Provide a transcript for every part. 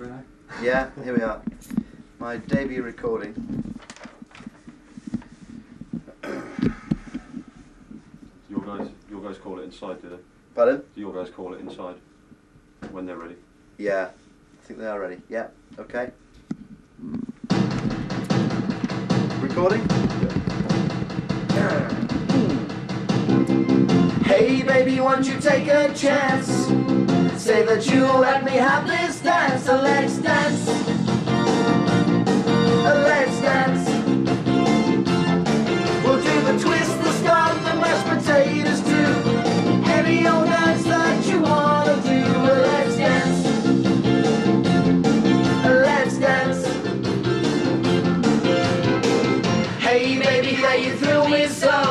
Bruno. Yeah, here we are. My debut recording. Your guys, your guys call it inside, do they? Pardon? Do your guys call it inside when they're ready? Yeah, I think they are ready. Yeah, okay. Recording? Hey baby, won't you take a chance? Say that you'll let me have this dance, so let's dance. Let's dance. We'll do the twist, the stomp, the mashed potatoes too. Any old dance that you wanna do. Let's dance. Let's dance. Hey baby, how you thrill me so?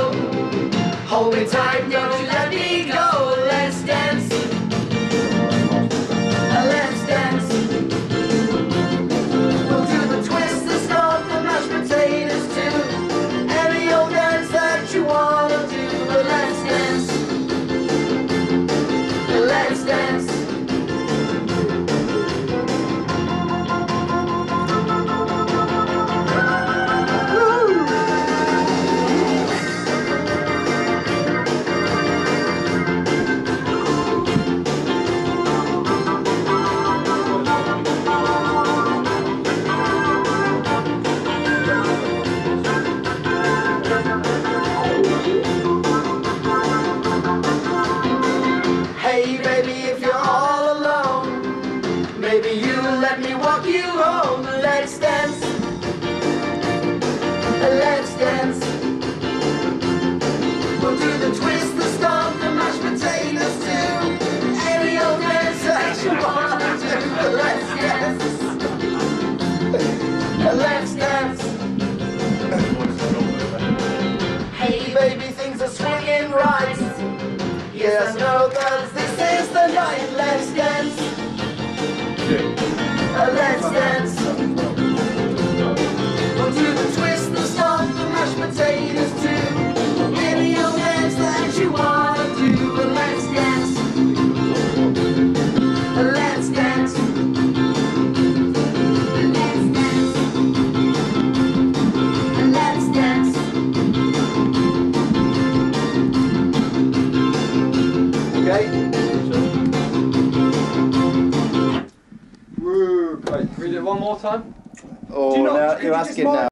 Walk you home. Let's dance. Let's dance. We'll do the twist, the stomp, the mashed potatoes too. Any old dance that you wanna do. Let's dance. Let's dance. Okay. Wait, read it one more time. Oh, Do you could you're asking now.